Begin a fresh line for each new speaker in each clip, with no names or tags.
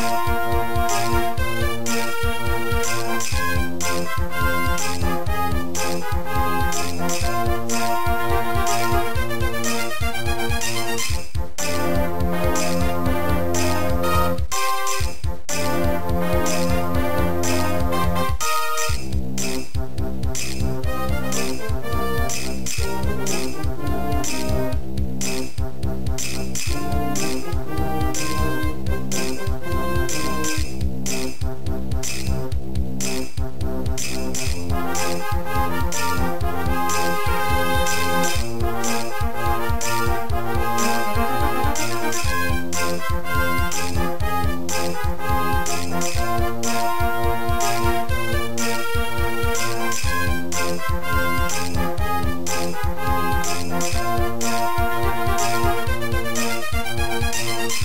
Music.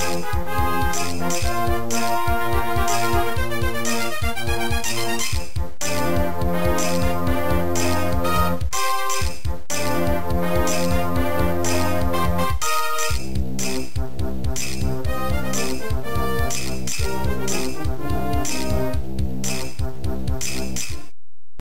Thank you.